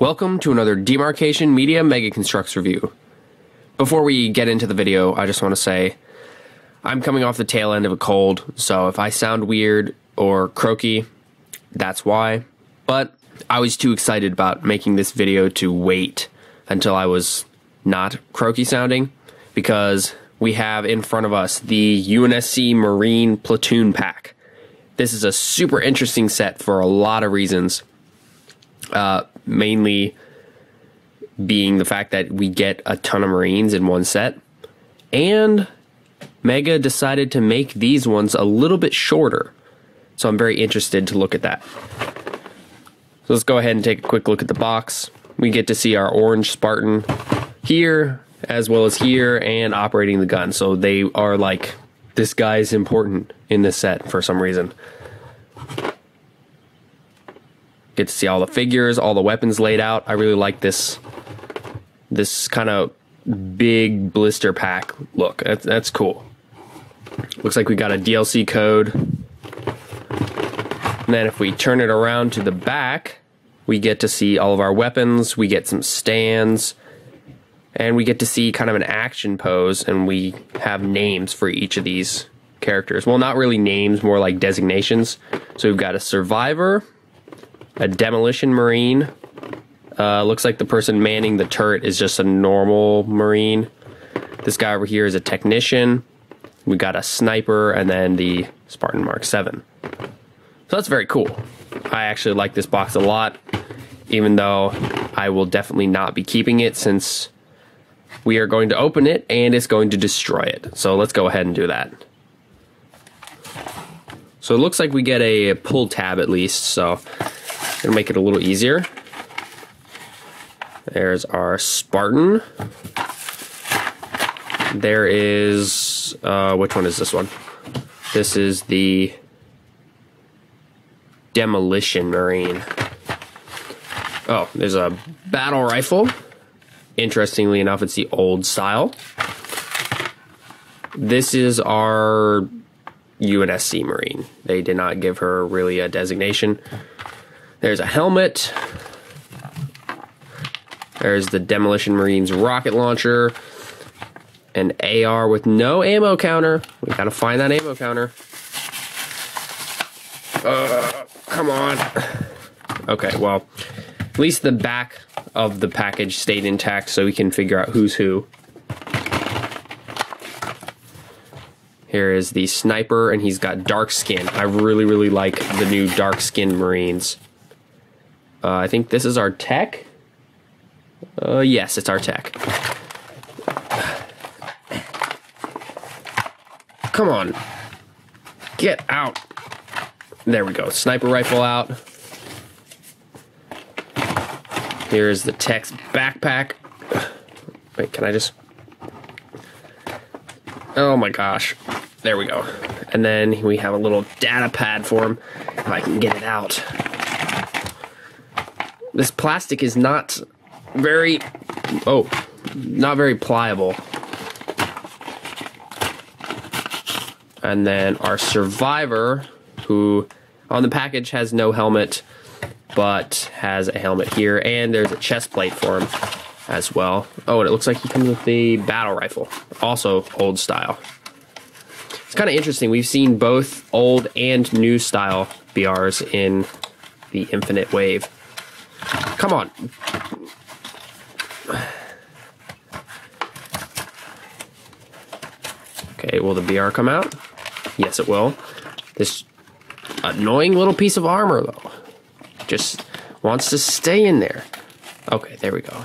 Welcome to another Demarcation Media Mega Construx review. Before we get into the video, I just want to say I'm coming off the tail end of a cold, so if I sound weird or croaky, that's why. But I was too excited about making this video to wait until I was not croaky sounding because we have in front of us the UNSC Marine Platoon Pack. This is a super interesting set for a lot of reasons. Uh, mainly being the fact that we get a ton of Marines in one set. And Mega decided to make these ones a little bit shorter. So I'm very interested to look at that. So let's go ahead and take a quick look at the box. We get to see our orange Spartan here, as well as here, and operating the gun. So they are like, this guy is important in this set for some reason. Get to see all the figures, all the weapons laid out. I really like this this kind of big blister pack look. That's, that's cool. Looks like we got a DLC code. And then if we turn it around to the back, we get to see all of our weapons, we get some stands, and we get to see kind of an action pose, and we have names for each of these characters. Well, not really names, more like designations. So we've got a survivor, a demolition marine. Uh, looks like the person manning the turret is just a normal marine. This guy over here is a technician. We got a sniper and then the Spartan Mark 7. So that's very cool. I actually like this box a lot, even though I will definitely not be keeping it since we are going to open it and it's going to destroy it. So let's go ahead and do that. So it looks like we get a pull tab at least, so Gonna make it a little easier. There's our Spartan. There is, uh, which one is this one? This is the Demolition Marine. Oh, there's a battle rifle. Interestingly enough, it's the old style. This is our UNSC Marine. They did not give her really a designation. There's a helmet. There's the Demolition Marines rocket launcher. An AR with no ammo counter. We gotta find that ammo counter. Uh, come on. Okay, well, at least the back of the package stayed intact so we can figure out who's who. Here is the sniper, and he's got dark skin. I really, really like the new dark skin Marines. Uh, I think this is our tech. Uh, yes, it's our tech. Come on. Get out. There we go. Sniper rifle out. Here's the tech's backpack. Wait, can I just... Oh my gosh. There we go. And then we have a little data pad for him, if I can get it out. This plastic is not very, oh, not very pliable. And then our survivor, who on the package has no helmet, but has a helmet here, and there's a chest plate for him as well. Oh, and it looks like he comes with the battle rifle, also old style. It's kind of interesting. We've seen both old and new style BRs in the Infinite Wave. Come on. Okay, will the BR come out? Yes, it will. This annoying little piece of armor, though, just wants to stay in there. Okay, there we go.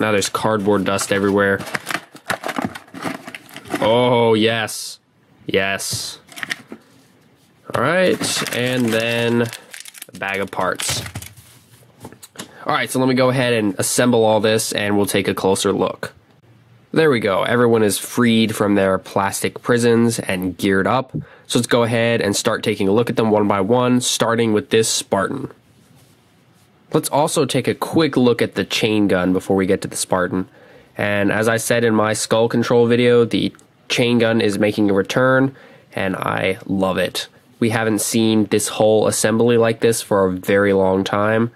Now there's cardboard dust everywhere. Oh, yes. Yes. All right, and then a bag of parts. All right, so let me go ahead and assemble all this and we'll take a closer look. There we go. Everyone is freed from their plastic prisons and geared up. So let's go ahead and start taking a look at them one by one, starting with this Spartan. Let's also take a quick look at the chain gun before we get to the Spartan. And as I said in my skull control video, the chain gun is making a return and I love it. We haven't seen this whole assembly like this for a very long time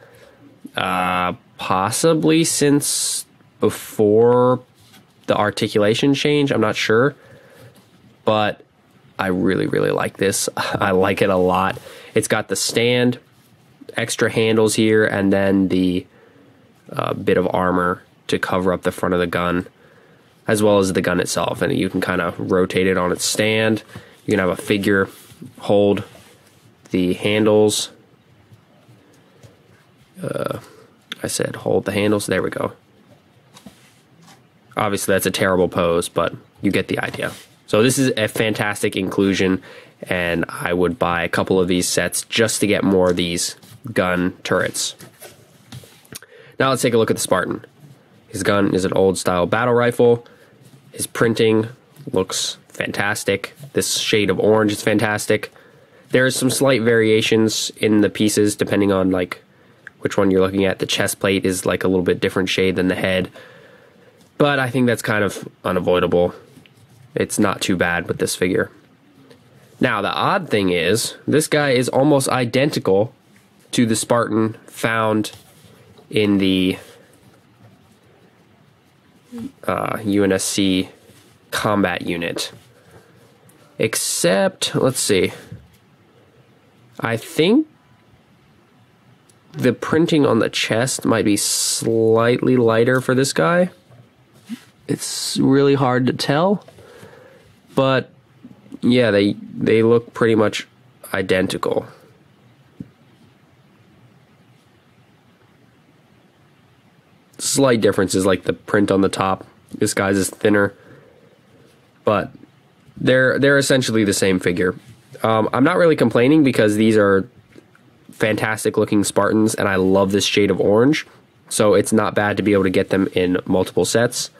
Uh, possibly since before the articulation change. I'm not sure, but I really, really like this. I like it a lot. It's got the stand, extra handles here, and then the uh, bit of armor to cover up the front of the gun, as well as the gun itself. And you can kind of rotate it on its stand. You can have a figure hold the handles. Uh, I said hold the handles. There we go. Obviously, that's a terrible pose, but you get the idea. So this is a fantastic inclusion, and I would buy a couple of these sets just to get more of these gun turrets. Now let's take a look at the Spartan. His gun is an old style battle rifle. His printing looks fantastic. This shade of orange is fantastic. There's some slight variations in the pieces depending on like which one you're looking at. The chest plate is like a little bit different shade than the head. But I think that's kind of unavoidable. It's not too bad with this figure. Now, the odd thing is, this guy is almost identical to the Spartan found in the uh, UNSC combat unit. Except, let's see. I think the printing on the chest might be slightly lighter for this guy. It's really hard to tell. But yeah, they they look pretty much identical. Slight differences like the print on the top. This guy's is thinner. But they're they're essentially the same figure. Um, I'm not really complaining because these are fantastic looking Spartans and I love this shade of orange. So it's not bad to be able to get them in multiple sets.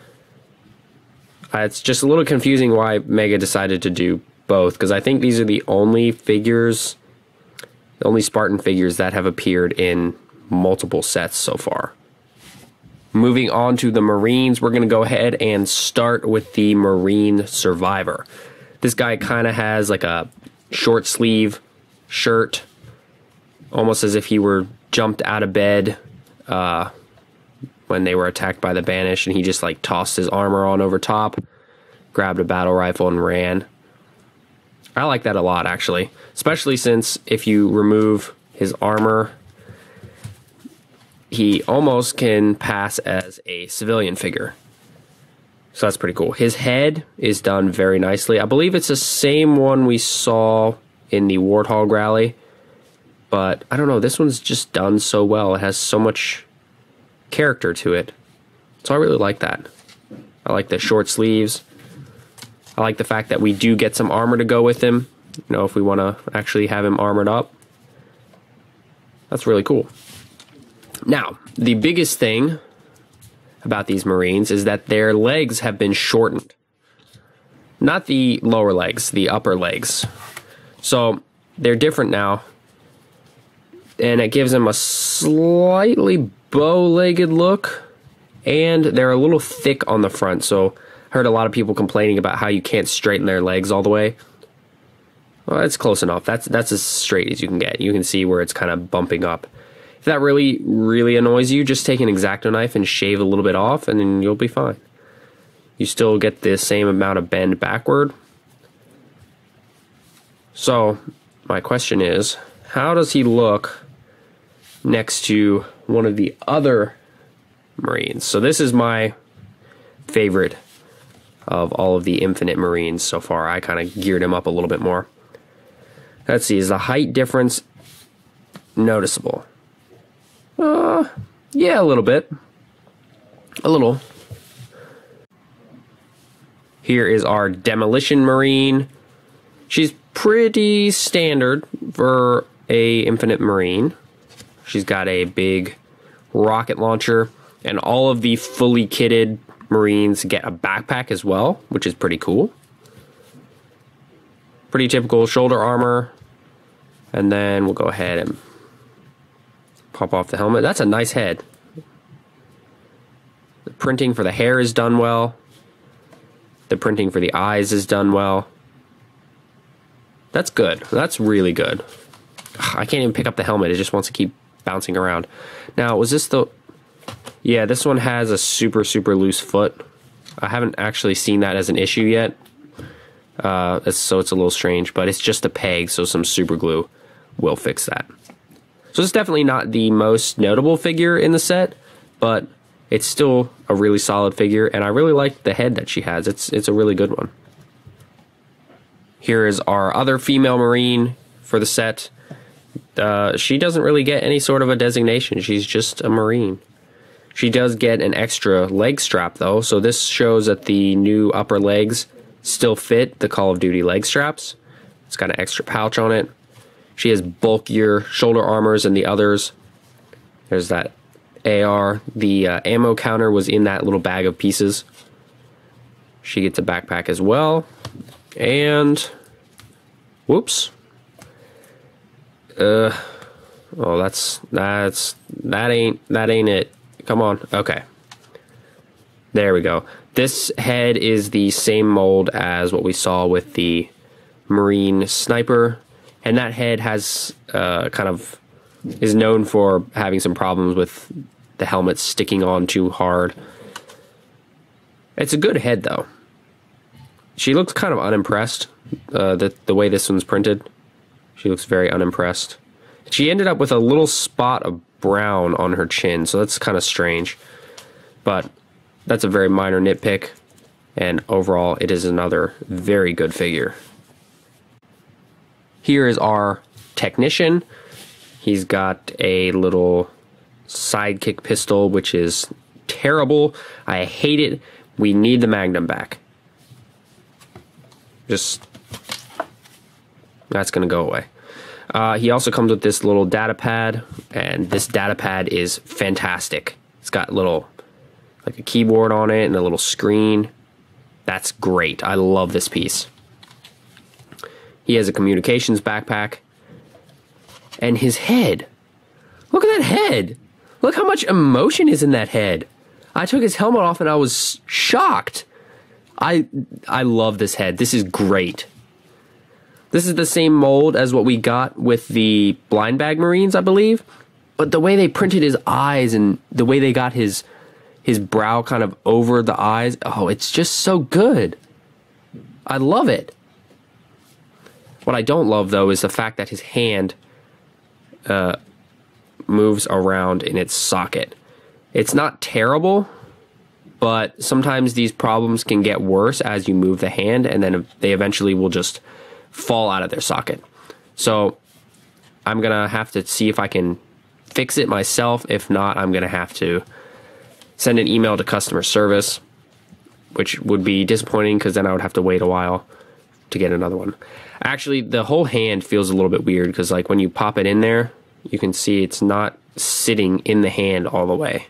Uh, it's just a little confusing why Mega decided to do both because I think these are the only figures, the only Spartan figures that have appeared in multiple sets so far. Moving on to the Marines, we're going to go ahead and start with the Marine Survivor. This guy kind of has like a short sleeve shirt, almost as if he were jumped out of bed uh, when they were attacked by the Banish, and he just like tossed his armor on over top, grabbed a battle rifle, and ran. I like that a lot, actually, especially since if you remove his armor, he almost can pass as a civilian figure. So that's pretty cool. His head is done very nicely. I believe it's the same one we saw in the Warthog rally, but I don't know. This one's just done so well. It has so much character to it. So I really like that. I like the short sleeves. I like the fact that we do get some armor to go with him. You know, if we want to actually have him armored up. That's really cool. Now, the biggest thing about these Marines is that their legs have been shortened. Not the lower legs, the upper legs. So they're different now. And it gives them a slightly bow legged look, and they're a little thick on the front. So, I heard a lot of people complaining about how you can't straighten their legs all the way. Well, it's close enough. That's that's as straight as you can get. You can see where it's kind of bumping up. If that really really annoys you, just take an exacto knife and shave a little bit off, and then you'll be fine. You still get the same amount of bend backward. So, my question is, how does he look next to one of the other Marines. So this is my favorite of all of the Infinite Marines so far. I kind of geared him up a little bit more. Let's see, is the height difference noticeable? Uh, yeah, a little bit. A little. Here is our Demolition Marine. She's pretty standard for a Infinite Marine. She's got a big rocket launcher, and all of the fully kitted Marines get a backpack as well, which is pretty cool. Pretty typical shoulder armor. And then we'll go ahead and pop off the helmet. That's a nice head. The printing for the hair is done well. The printing for the eyes is done well. That's good. That's really good. I can't even pick up the helmet. It just wants to keep bouncing around. Now, was this the. Yeah, this one has a super, super loose foot. I haven't actually seen that as an issue yet. Uh, so it's a little strange, but it's just a peg, so some super glue will fix that. So it's definitely not the most notable figure in the set, but it's still a really solid figure, and I really like the head that she has. It's it's a really good one. Here is our other female Marine for the set. Uh, she doesn't really get any sort of a designation. She's just a Marine. She does get an extra leg strap though, so this shows that the new upper legs still fit the Call of Duty leg straps. It's got an extra pouch on it. She has bulkier shoulder armors than the others. There's that AR. The uh, ammo counter was in that little bag of pieces. She gets a backpack as well. And whoops. Uh oh that's that's that ain't that ain't it. Come on. Okay. There we go. This head is the same mold as what we saw with the Marine Sniper, and that head has uh, kind of is known for having some problems with the helmet sticking on too hard. It's a good head though. She looks kind of unimpressed. Uh, the the way this one's printed, she looks very unimpressed. She ended up with a little spot of brown on her chin, so that's kind of strange. But that's a very minor nitpick, and overall, it is another very good figure. Here is our technician. He's got a little sidekick pistol, which is terrible. I hate it. We need the Magnum back. Just that's going to go away. Uh, he also comes with this little data pad, and this data pad is fantastic. It's got little like a keyboard on it and a little screen. That's great. I love this piece. He has a communications backpack. And his head. Look at that head. Look how much emotion is in that head. I took his helmet off and I was shocked. I I love this head. This is great. This is the same mold as what we got with the blind bag marines, I believe. But the way they printed his eyes and the way they got his his brow kind of over the eyes, oh, it's just so good. I love it. What I don't love though is the fact that his hand uh, moves around in its socket. It's not terrible, but sometimes these problems can get worse as you move the hand, and then they eventually will just fall out of their socket. So I'm gonna have to see if I can fix it myself. If not, I'm gonna have to send an email to customer service, which would be disappointing because then I would have to wait a while to get another one. Actually, the whole hand feels a little bit weird because, like, when you pop it in there, you can see it's not sitting in the hand all the way.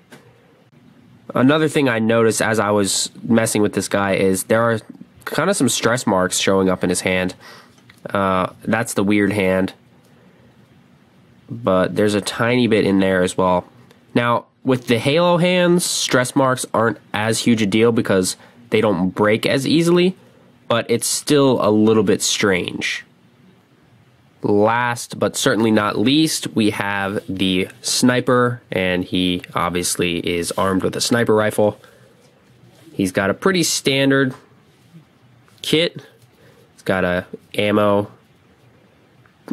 Another thing I noticed as I was messing with this guy is there are kind of some stress marks showing up in his hand. Uh, that's the weird hand. But there's a tiny bit in there as well. Now, with the Halo hands, stress marks aren't as huge a deal because they don't break as easily, but it's still a little bit strange. Last but certainly not least, we have the sniper, and he obviously is armed with a sniper rifle. He's got a pretty standard kit. He's got a ammo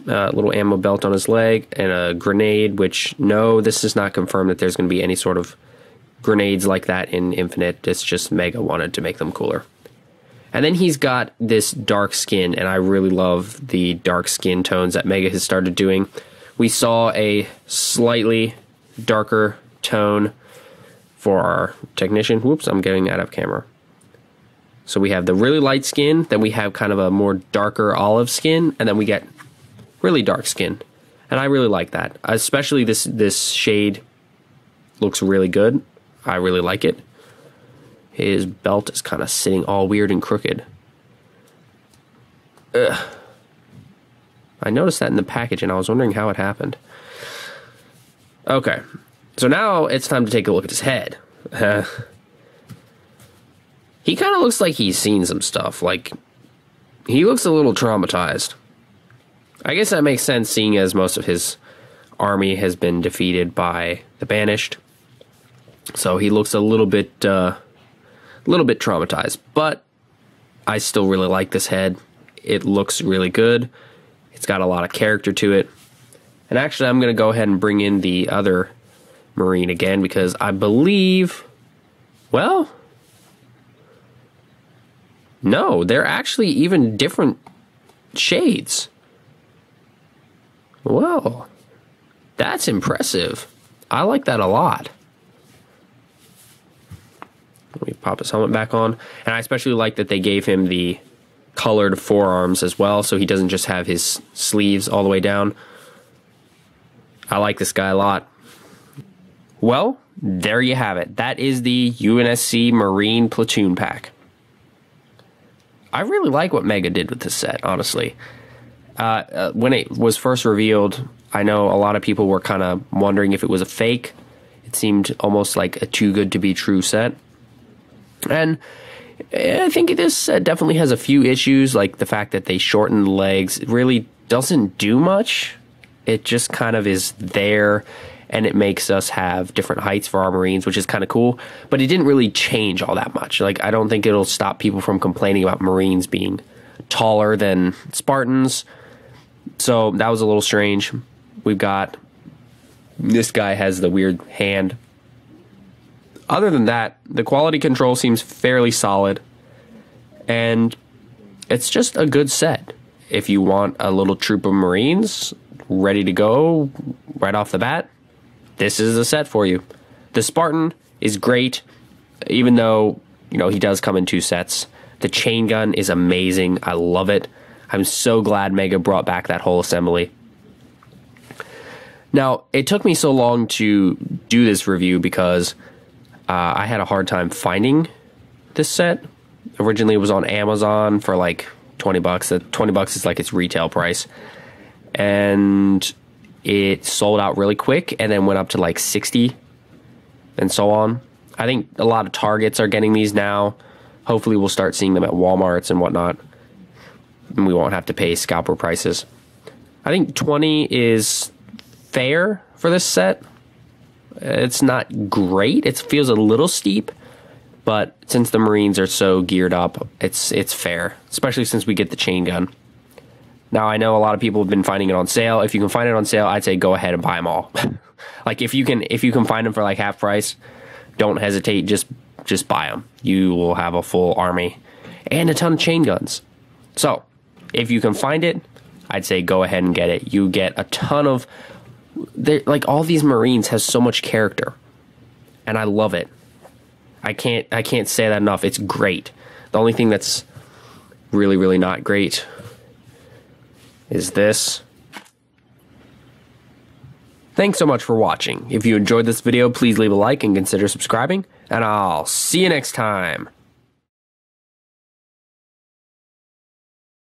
uh, little ammo belt on his leg, and a grenade, which, no, this is not confirmed that there's going to be any sort of grenades like that in Infinite. It's just Mega wanted to make them cooler. And then he's got this dark skin, and I really love the dark skin tones that Mega has started doing. We saw a slightly darker tone for our technician. Whoops, I'm getting out of camera. So we have the really light skin, then we have kind of a more darker olive skin, and then we get really dark skin, and I really like that. Especially this this shade looks really good. I really like it. His belt is kind of sitting all weird and crooked. Ugh. I noticed that in the package, and I was wondering how it happened. Okay, so now it's time to take a look at his head. Uh, he kind of looks like he's seen some stuff. Like he looks a little traumatized. I guess that makes sense seeing as most of his army has been defeated by the Banished. So he looks a little bit, uh, a little bit traumatized, but I still really like this head. It looks really good. It's got a lot of character to it. And actually, I'm going to go ahead and bring in the other Marine again because I believe, well, no, they're actually even different shades. Well, that's impressive. I like that a lot. Let me pop his helmet back on. And I especially like that they gave him the colored forearms as well, so he doesn't just have his sleeves all the way down. I like this guy a lot. Well, there you have it. That is the UNSC Marine Platoon Pack. I really like what Mega did with this set, honestly. Uh, uh, when it was first revealed, I know a lot of people were kind of wondering if it was a fake. It seemed almost like a too good to be true set. And I think this set definitely has a few issues, like the fact that they shortened the legs. It really doesn't do much. It just kind of is there and it makes us have different heights for our Marines, which is kind of cool. But it didn't really change all that much. Like, I don't think it'll stop people from complaining about Marines being taller than Spartans. So that was a little strange. We've got this guy has the weird hand. Other than that, the quality control seems fairly solid. And it's just a good set. If you want a little troop of Marines ready to go right off the bat, this is a set for you. The Spartan is great, even though, you know, he does come in two sets. The chain gun is amazing. I love it. I'm so glad Mega brought back that whole assembly. Now, it took me so long to do this review because uh, I had a hard time finding this set. Originally, it was on Amazon for like 20 bucks. 20 bucks is like its retail price. And it sold out really quick and then went up to like 60 and so on. I think a lot of Targets are getting these now. Hopefully, we'll start seeing them at Walmarts and whatnot. And we won't have to pay scalper prices. I think 20 is fair for this set. It's not great. It feels a little steep, but since the Marines are so geared up, it's it's fair, especially since we get the chain gun. Now I know a lot of people have been finding it on sale. If you can find it on sale, I'd say go ahead and buy them all. like if you can if you can find them for like half price, don't hesitate. Just just buy them. You will have a full army and a ton of chain guns. So if you can find it, I'd say go ahead and get it. You get a ton of like all these Marines has so much character, and I love it. I can't I can't say that enough. It's great. The only thing that's really really not great is this. Thanks so much for watching. If you enjoyed this video, please leave a like and consider subscribing, and I'll see you next time.